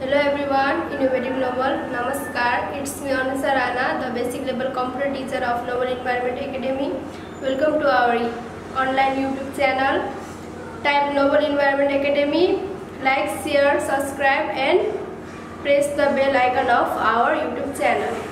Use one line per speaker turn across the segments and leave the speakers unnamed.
Hello everyone, Innovative Noble. Namaskar. It's me Anusha Rana, the basic level computer teacher of Noble Environment Academy. Welcome to our online YouTube channel. Type Noble Environment Academy. Like, share, subscribe and press the bell icon of our YouTube channel.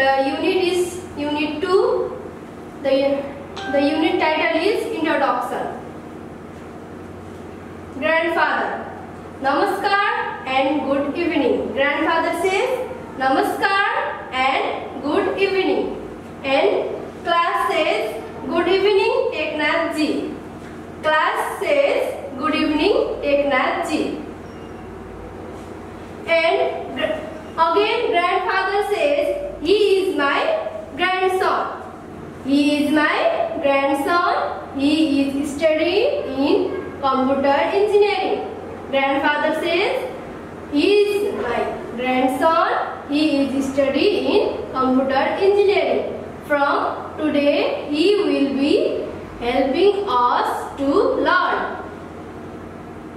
The unit is unit 2. The, the unit title is introduction. Grandfather. Namaskar and good evening. Grandfather says Namaskar and good evening. And class says good evening Teknath ji. Class says good evening Teknath ji. And gr- again grandfather says he is my grandson. He is my grandson. He is studying in computer engineering. Grandfather says he is my grandson. He is studying in computer engineering. From today he will be helping us to learn.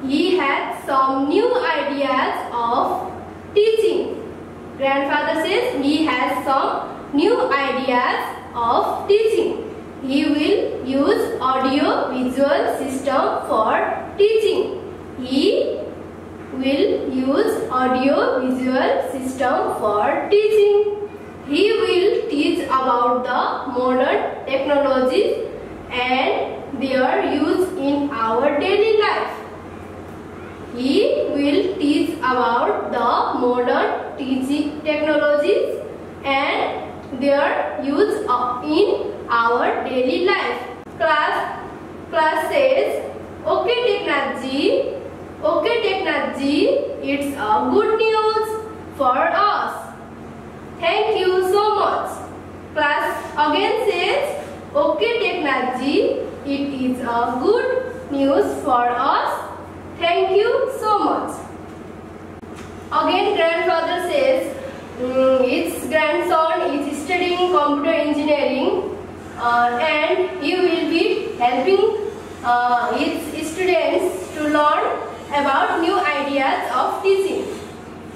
He had some new ideas of teaching. Grandfather says he has some new ideas of teaching. He will use audio visual system for teaching. He will use audio visual system for teaching. He will teach about the modern technologies and their use in our daily life. He will teach about the modern teaching technologies and their use in our daily life. Class class says, Okay ji, okay ji, it's a good news for us. Thank you so much. Class again says, Okay ji, it is a good news for us. Thank you so much. Again grandfather says, "Mm, its grandson is studying computer engineering uh, and he will be helping uh, its students to learn about new ideas of teaching.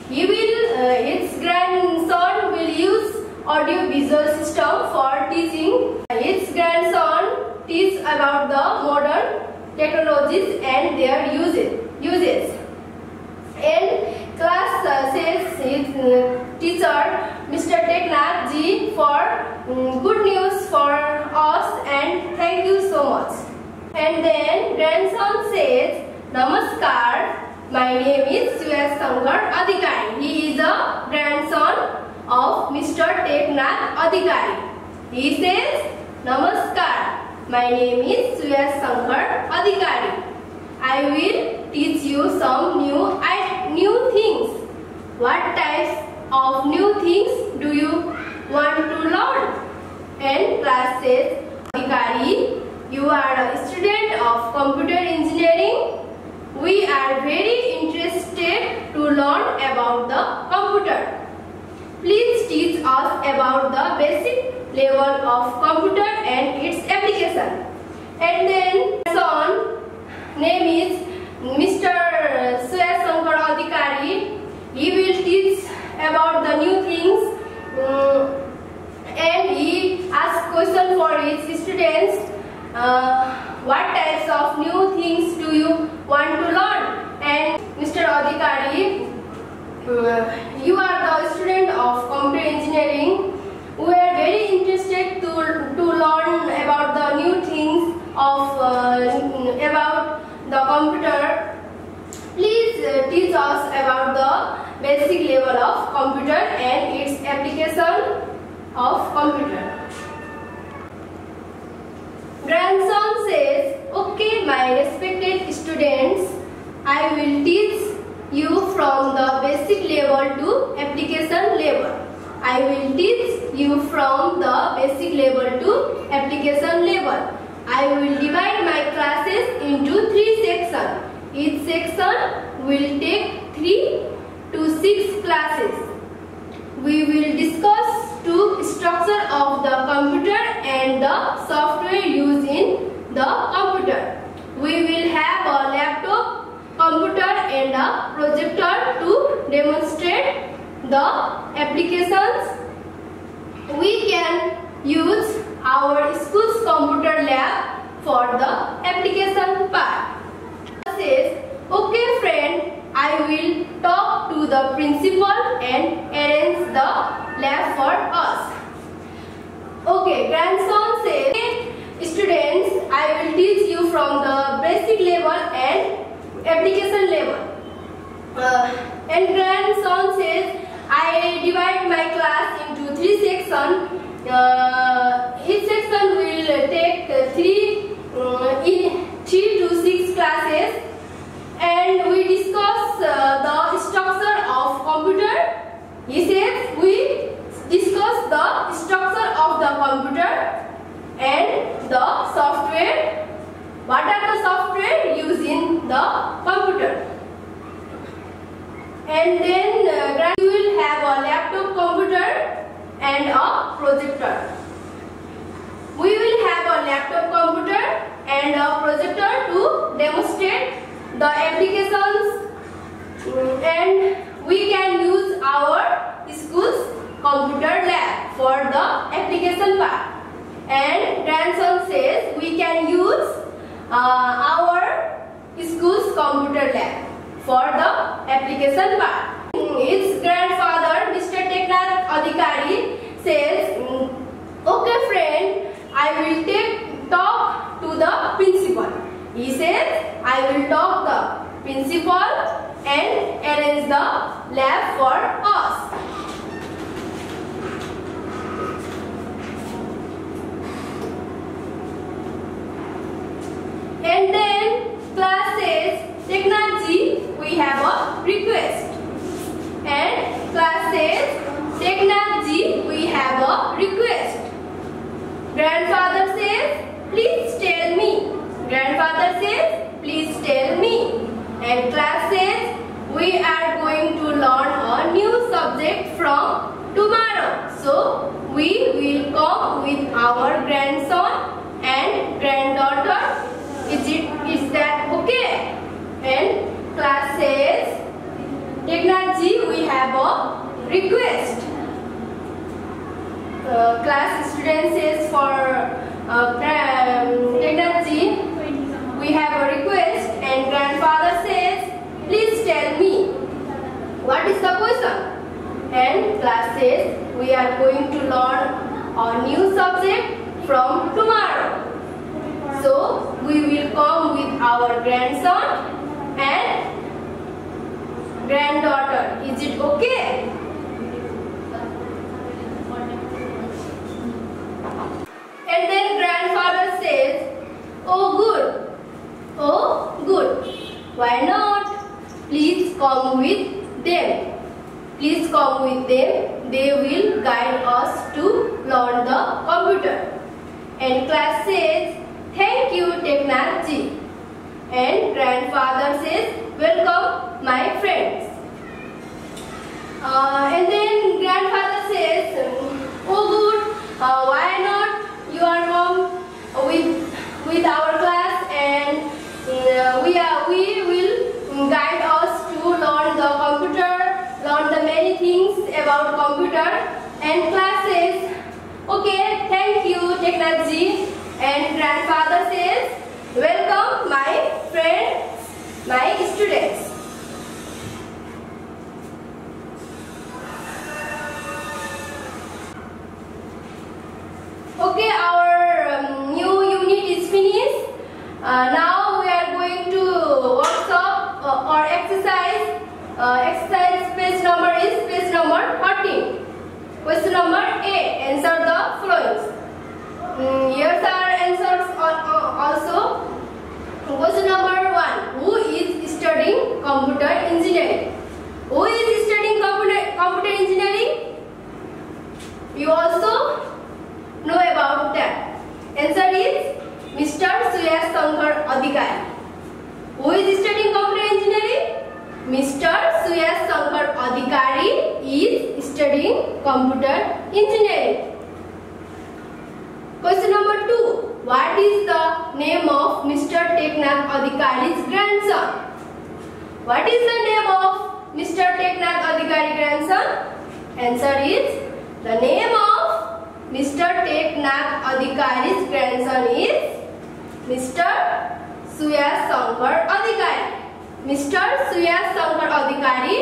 He will, uh, its grandson will use audio visual system for teaching. Its grandson teach about the modern technologies and their uses. uses. And class uh, says his uh, teacher Mr. Teknath ji for mm, good news for us and thank you so much. And then grandson says Namaskar. My name is Suyash Sankar Adhikari. He is a grandson of Mr. Teknath Adhikari. He says Namaskar. My name is Suyash Sankar Adhikari. I will teach you some new new things. What types of new things do you want to learn? And class says, Adhikari, you are a student of computer engineering. We are very interested to learn about the computer. Please teach us about the basic level of computer and its application. And then son name is Mr. Suyash Sankar Adhikari. He will teach about the new things um, and he asks question for his students. Uh, what types of new things do you want to learn? And Mr. Adhikari, uh, you are the student of computer engineering. We are very interested to, to learn about the new things of uh, about the computer. Please uh, teach us about the basic level of computer and its application of computer. Grandson says, Okay, my respected students, I will teach you from the basic level to application level. I will teach you from the basic level to application level. I will divide my classes into three sections. Each section will take three to six classes. We will discuss two structure of the computer and the software used in the computer. We will have a laptop, computer and a projector to demonstrate the applications. We can use our school's computer lab for the application part. Says, okay friend, I will talk to the principal and arrange the lab for us. Okay, grandson says, students, I will teach you from the basic level and application level. Uh, and grandson says, I divide my class into three sections. Uh, each section will take three, uh, in three to six classes, and we discuss uh, the structure of computer. He says we discuss the structure of the computer and the software. What are the software used in the computer? And then uh, you will have a laptop computer and a projector. We will have a laptop computer and a projector to demonstrate the applications and we can use our school's computer lab for the application part. And grandson says we can use uh, our school's computer lab for the application part. His grandfather, Mr. Teknath Adhikari, says, mm, Okay friend, I will take talk to the principal. He says, I will talk the principal and arrange the lab for us. And then class says, we have a request. And class says, Teknath ji, we have a request. Grandfather says, please tell me. Grandfather says, please tell me. And class says, we are going to learn a new subject from tomorrow. So, we will come with our grandson and granddaughter. Is it is that okay? And class says, Teknath ji we have a request. Uh, class student says for uh, we have a request and grandfather says please tell me what is the question and class says we are going to learn a new subject from tomorrow so we will come with our grandson and granddaughter is it okay And then grandfather says, Oh good, oh good. Why not? Please come with them. Please come with them. They will guide us to learn the computer. And class says, Thank you Teknath ji. And grandfather says, Welcome my friends. Uh, and then grandfather says, Oh good, uh, why not? You are home with with our class and uh, we are we will guide us to learn the computer, learn the many things about computer. And class says, okay, thank you Teknath ji. And grandfather says, welcome my friends, my students. Okay, our um, new unit is finished. Uh, now we are going to workshop uh, or exercise. Uh, exercise page number is page number 13. Question number A. Answer the following. Mm, here's our answers also. Question number 1. Who is studying computer engineering? Who is studying computer, computer engineering? Answer is Mr. Suyash Sankar Adhikari. Who is studying computer engineering? Mr. Suyash Sankar Adhikari is studying computer engineering. Question number 2. What is the name of Mr. Teknath Adhikari's grandson? What is the name of Mr. Teknath Adhikari grandson? Answer is the name of Mr. Teknath Adhikari's grandson is Mr. Suyash Sankar Adhikari. Mr. Suyash Sankar Adhikari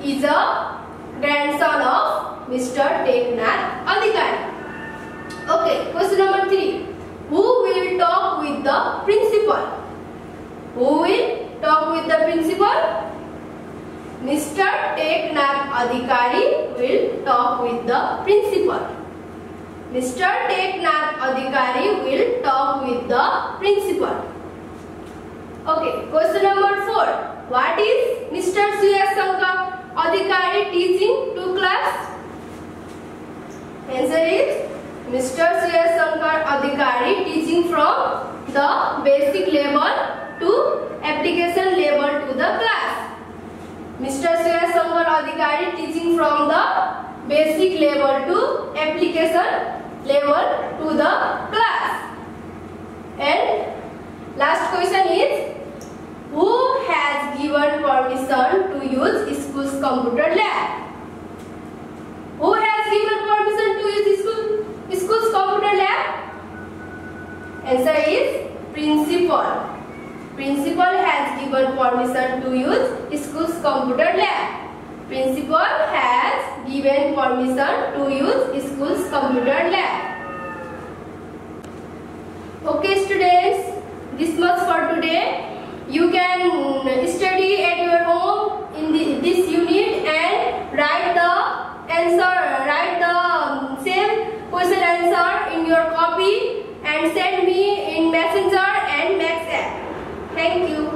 is a grandson of Mr. Teknath Adhikari. Okay, question number 3. Who will talk with the principal? Who will talk with the principal? Mr. Teknath Adhikari will talk with the principal. Mr. Teknath Adhikari will talk with the principal. Okay, question number 4. What is Mr. Suyash Sankar Adhikari teaching to class? Answer is Mr. Suyash Sankar Adhikari teaching from the basic level to application level to the class. Mr. Suyash Sankar Adhikari teaching from the basic level to application level to the class. And last question is who has given permission to use school's computer lab? Who has given permission to use school, school's computer lab? Answer is principal. Principal has given permission to use school's computer lab. Principal has given permission to use school's computer lab. Okay students, this much for today. You can study at your home in the, this unit and write the answer, write the um, same question answer in your copy and send me in messenger and WhatsApp. Thank you.